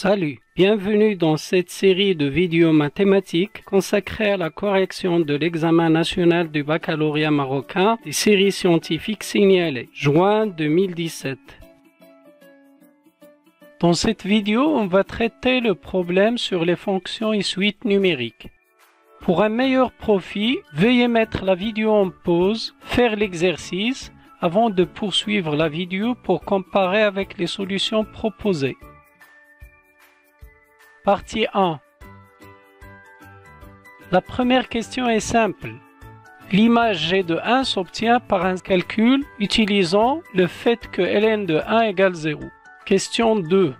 Salut, bienvenue dans cette série de vidéos mathématiques consacrée à la correction de l'examen national du baccalauréat marocain des séries scientifiques signalées, juin 2017. Dans cette vidéo, on va traiter le problème sur les fonctions et suites numériques. Pour un meilleur profit, veuillez mettre la vidéo en pause, faire l'exercice avant de poursuivre la vidéo pour comparer avec les solutions proposées. Partie 1 La première question est simple. L'image G de 1 s'obtient par un calcul utilisant le fait que ln de 1 égale 0. Question 2.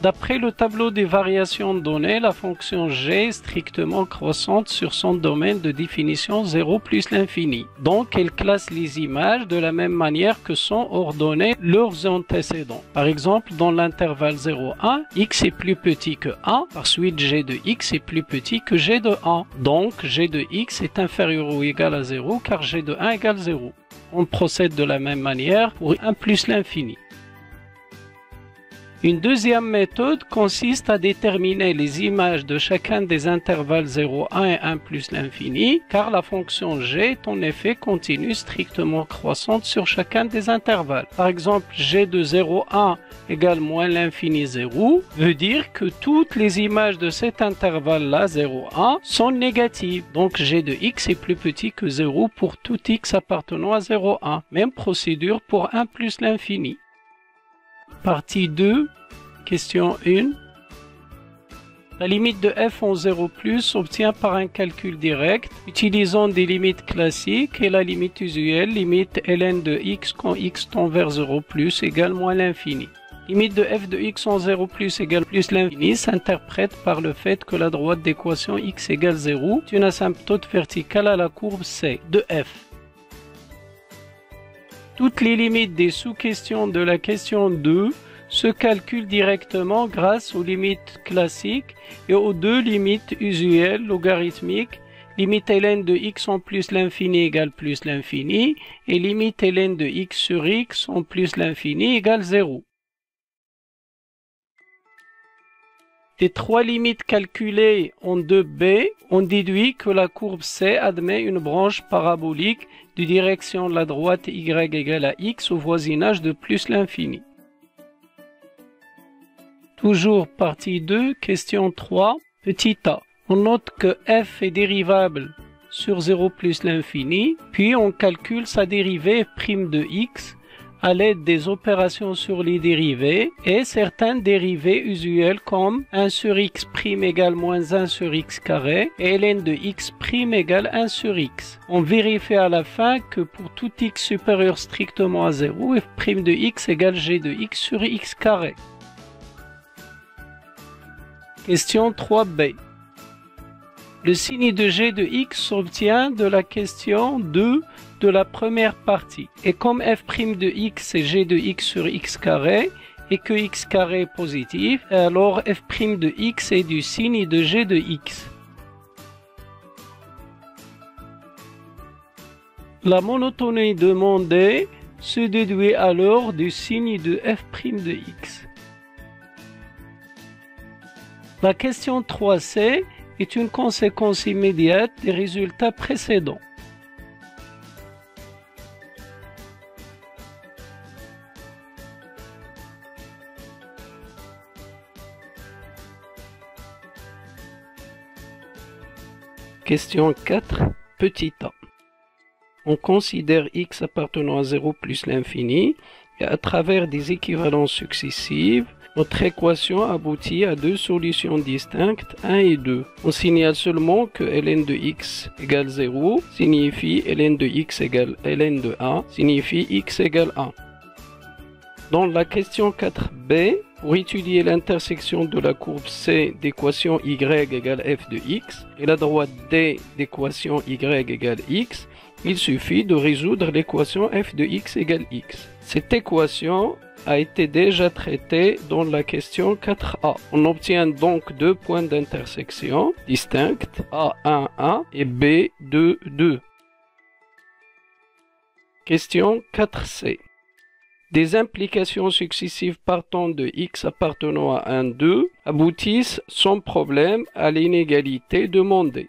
D'après le tableau des variations données, la fonction g est strictement croissante sur son domaine de définition 0 plus l'infini. Donc elle classe les images de la même manière que sont ordonnées leurs antécédents. Par exemple, dans l'intervalle 0, 1, x est plus petit que 1, par suite g de x est plus petit que g de 1. Donc g de x est inférieur ou égal à 0 car g de 1 égale 0. On procède de la même manière pour 1 plus l'infini. Une deuxième méthode consiste à déterminer les images de chacun des intervalles 0, 1 et 1 plus l'infini, car la fonction g est en effet continue strictement croissante sur chacun des intervalles. Par exemple, g de 0, 1 égale moins l'infini 0 veut dire que toutes les images de cet intervalle-là, 0, 1, sont négatives. Donc g de x est plus petit que 0 pour tout x appartenant à 0, 1. Même procédure pour 1 plus l'infini. Partie 2, question 1. La limite de f en 0 s'obtient par un calcul direct utilisant des limites classiques et la limite usuelle, limite ln de x quand x tend vers 0 égale moins l'infini. Limite de f de x en 0 égale plus l'infini s'interprète par le fait que la droite d'équation x égale 0 est une asymptote verticale à la courbe c de f. Toutes les limites des sous-questions de la question 2 se calculent directement grâce aux limites classiques et aux deux limites usuelles logarithmiques, limite ln de x en plus l'infini égale plus l'infini et limite ln de x sur x en plus l'infini égale 0. Des trois limites calculées en 2b, on déduit que la courbe C admet une branche parabolique de direction de la droite y égale à x au voisinage de plus l'infini. Toujours partie 2, question 3, petit a. On note que f est dérivable sur 0 plus l'infini, puis on calcule sa dérivée f' de x à l'aide des opérations sur les dérivés et certains dérivés usuels comme 1 sur x' égale moins 1 sur x carré et ln de x' égale 1 sur x. On vérifie à la fin que pour tout x supérieur strictement à 0, f' de x égale g de x sur x carré. Question 3b. Le signe de g de x s'obtient de la question 2 de la première partie. Et comme f' de x est g de x sur x carré, et que x carré est positif, alors f' de x est du signe de g de x. La monotonie demandée se déduit alors du signe de f' de x. La question 3c est une conséquence immédiate des résultats précédents. Question 4. Petit a. On considère x appartenant à 0 plus l'infini et à travers des équivalences successives, notre équation aboutit à deux solutions distinctes, 1 et 2. On signale seulement que ln de x égale 0 signifie ln de x égale ln de 1 signifie x égale 1. Dans la question 4b, pour étudier l'intersection de la courbe C d'équation y égale f de x et la droite D d'équation y égale x, il suffit de résoudre l'équation f de x égale x. Cette équation a été déjà traitée dans la question 4a. On obtient donc deux points d'intersection distincts, A1A et B2, 2. Question 4c. Des implications successives partant de x appartenant à 1, 2 aboutissent sans problème à l'inégalité demandée.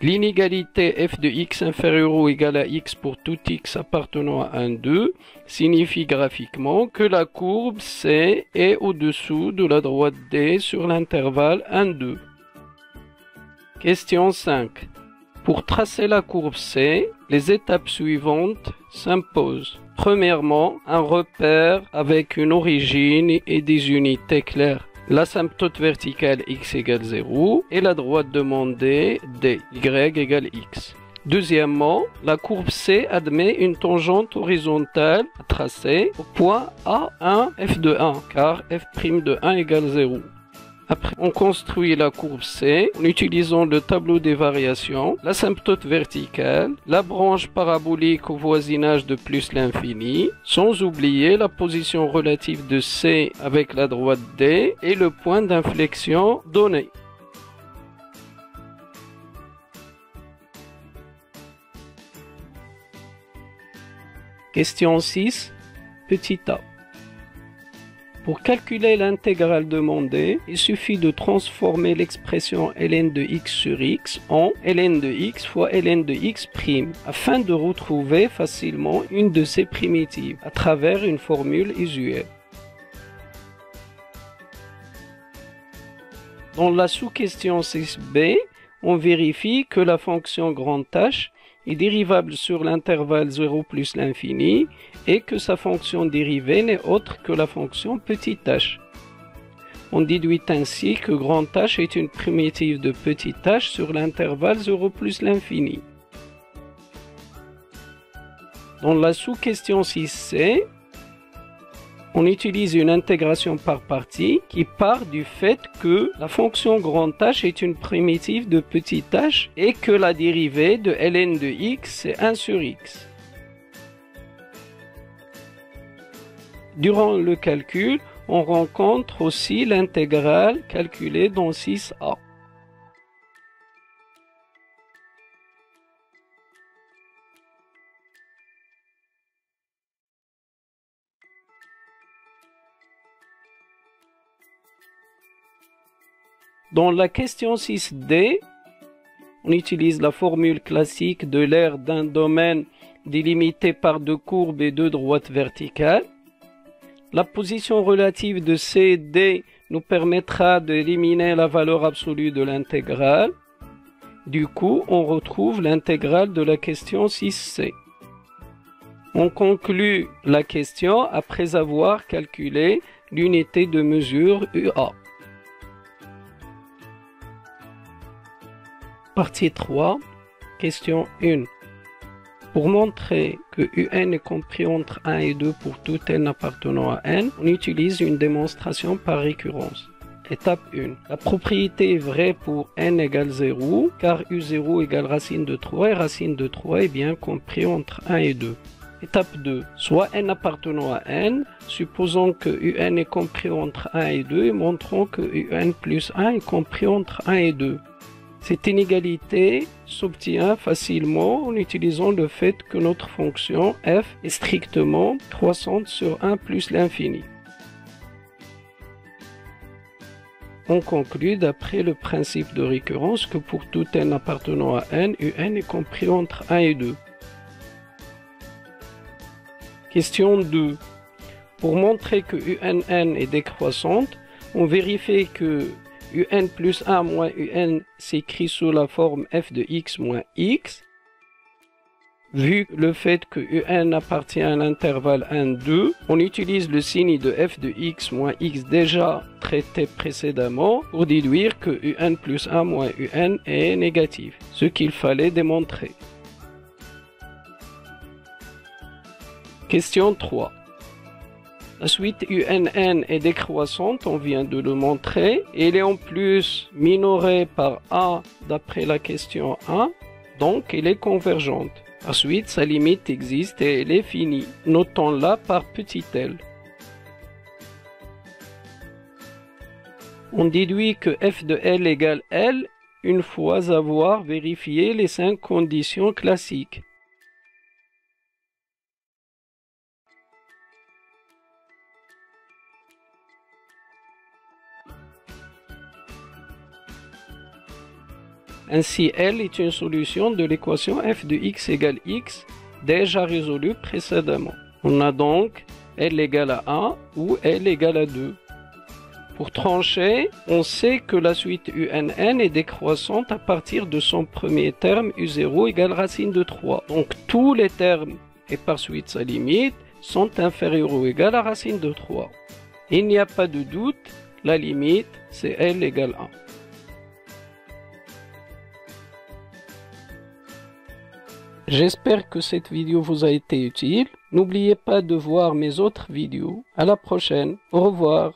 L'inégalité f de x inférieur ou égal à x pour tout x appartenant à 1, 2 signifie graphiquement que la courbe C est au-dessous de la droite D sur l'intervalle 1, 2. Question 5. Pour tracer la courbe C, les étapes suivantes s'imposent. Premièrement, un repère avec une origine et des unités claires l'asymptote verticale x égale 0 et la droite demandée d, y égale x. Deuxièmement, la courbe C admet une tangente horizontale tracée au point A1 f de 1 car f' de 1 égale 0. Après, on construit la courbe C en utilisant le tableau des variations, l'asymptote verticale, la branche parabolique au voisinage de plus l'infini, sans oublier la position relative de C avec la droite D et le point d'inflexion donné. Question 6. Petit a. Pour calculer l'intégrale demandée, il suffit de transformer l'expression ln de x sur x en ln de x fois ln de x' afin de retrouver facilement une de ces primitives à travers une formule usuelle. Dans la sous-question 6b, on vérifie que la fonction grand H est dérivable sur l'intervalle 0 plus l'infini et que sa fonction dérivée n'est autre que la fonction petit h. On déduit ainsi que grand H est une primitive de petit h sur l'intervalle 0 plus l'infini. Dans la sous-question 6c, on utilise une intégration par partie qui part du fait que la fonction grand H est une primitive de petit h et que la dérivée de ln de x est 1 sur x. Durant le calcul, on rencontre aussi l'intégrale calculée dans 6a. Dans la question 6D, on utilise la formule classique de l'aire d'un domaine délimité par deux courbes et deux droites verticales. La position relative de CD nous permettra d'éliminer la valeur absolue de l'intégrale. Du coup, on retrouve l'intégrale de la question 6C. On conclut la question après avoir calculé l'unité de mesure UA. Partie 3, question 1. Pour montrer que un est compris entre 1 et 2 pour tout n appartenant à n, on utilise une démonstration par récurrence. Étape 1. La propriété est vraie pour n égale 0, car u0 égale racine de 3 et racine de 3 est bien compris entre 1 et 2. Étape 2. Soit n appartenant à n, supposons que un est compris entre 1 et 2 et montrons que un plus 1 est compris entre 1 et 2. Cette inégalité s'obtient facilement en utilisant le fait que notre fonction f est strictement croissante sur 1 plus l'infini. On conclut d'après le principe de récurrence que pour tout n appartenant à n, un est compris entre 1 et 2. Question 2. Pour montrer que unn est décroissante, on vérifie que un plus 1 moins un s'écrit sous la forme f de x moins x. Vu le fait que un appartient à l'intervalle 1, 2, on utilise le signe de f de x moins x déjà traité précédemment pour déduire que un plus 1 moins un est négatif, ce qu'il fallait démontrer. Question 3. La suite UNN est décroissante, on vient de le montrer. Elle est en plus minorée par A d'après la question 1, donc elle est convergente. Ensuite, sa limite existe et elle est finie. Notons-la par petit l. On déduit que f de L égale L une fois avoir vérifié les cinq conditions classiques. Ainsi, L est une solution de l'équation f de x égale x déjà résolue précédemment. On a donc L égale à 1 ou L égale à 2. Pour trancher, on sait que la suite UNN est décroissante à partir de son premier terme U0 égale racine de 3. Donc tous les termes et par suite sa limite sont inférieurs ou égales à racine de 3. Il n'y a pas de doute, la limite c'est L égale 1. J'espère que cette vidéo vous a été utile. N'oubliez pas de voir mes autres vidéos. À la prochaine. Au revoir.